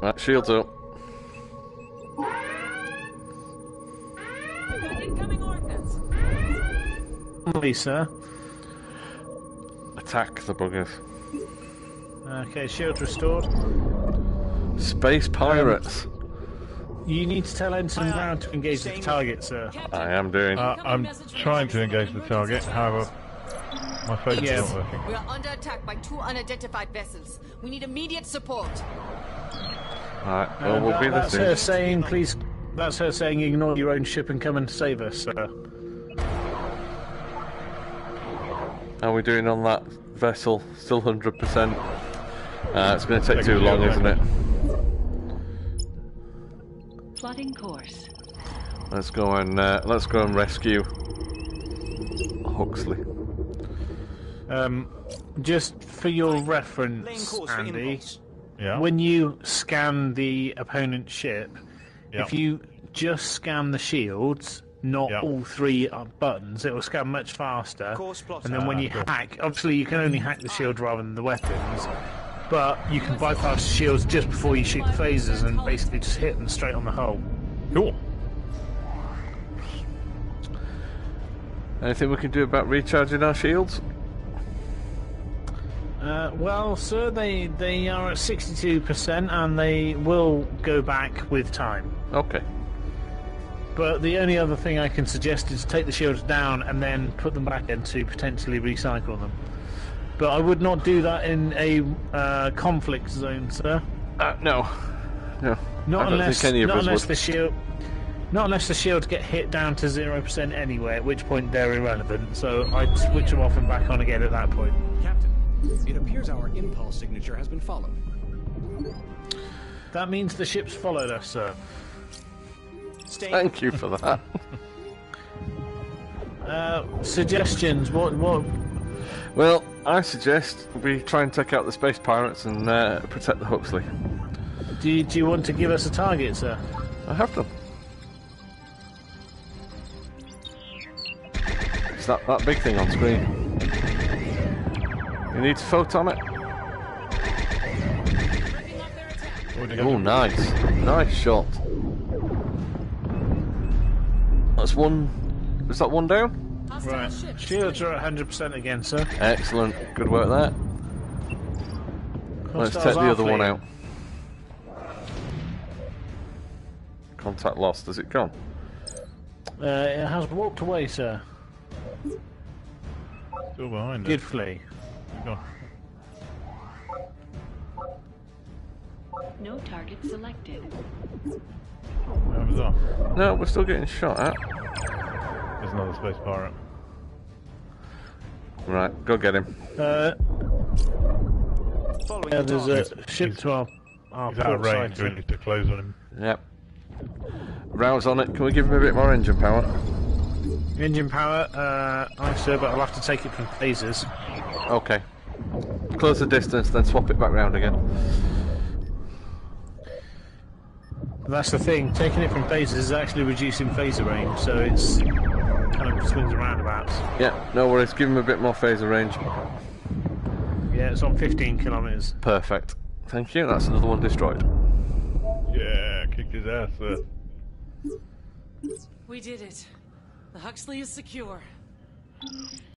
Right, shields up. Incoming ordnance. Sir. Attack the buggers. Okay, shield restored. Space pirates. You need to tell Ensign Brown to engage the target, sir. I am doing. Uh, I'm trying to engage the target, however, my focus Yeah. is not working. We are under attack by two unidentified vessels. We need immediate support. Alright, well, And we'll that- be the that's her same. saying, please. That's her saying, ignore your own ship and come and save us, sir. How are we doing on that vessel? Still 100%. Uh, it's going to take Take too long, isn't it? Plotting course. Let's go and uh, let's go and rescue Huxley. Um, just for your reference, Andy, impulse. Yeah. when you scan the opponent's ship, Yeah. if you just scan the shields, not Yeah. all three buttons, it will scan much faster. Course. And then when Ah, you cool. hack, obviously you can only hack the shield rather than the weapons, but you can bypass the shields just before you shoot the phasers and basically just hit them straight on the hull. Cool. Anything we can do about recharging our shields? Uh, well, sir, they they are at sixty-two percent, and they will go back with time. Okay. But the only other thing I can suggest is take the shields down and then put them back in to potentially recycle them. But I would not do that in a uh, conflict zone, sir. Uh, no. No. Not unless, think any of not unless would. the shield, not unless the shields get hit down to zero percent anyway. At which point they're irrelevant. So I'd switch them off and back on again at that point. Captain, it appears our impulse signature has been followed. That means the ship's followed us, sir. Stay. Thank you for that. Uh, suggestions? What? What? well, I suggest we try and take out the space pirates and uh, protect the Huxley. Do you, do you want to give us a target, sir? I have done. It's that, that big thing on screen. You need to photon it? Oh, nice. Nice shot. That's one. Is that one down? Hostile Right. Shields are at 100% again, sir. Excellent. Good work there. Let's take the are other one out. Contact lost. Has it gone? Uh, it has walked away, sir. Still behind Good us. flee. Go. No target selected. How bizarre. No, we're still getting shot at. There's another space pirate. Right, go get him. Uh, Following yeah, there's a ship He's- to our, our He's out of range. side, We need to close on him. Yep. Rouse on it. Can we give him a bit more engine power? Engine power, uh, aye, sir, but I'll have to take it from phasers. Okay. Close the distance, then swap it back round again. That's the thing. Taking it from phasers is actually reducing phaser range, so it's kind of swings and roundabouts. Yeah, no worries. Give him a bit more phaser range. Yeah, it's on 15 kilometers. Perfect. Thank you. That's another one destroyed. Yeah, kicked his ass there. We did it. The Huxley is secure.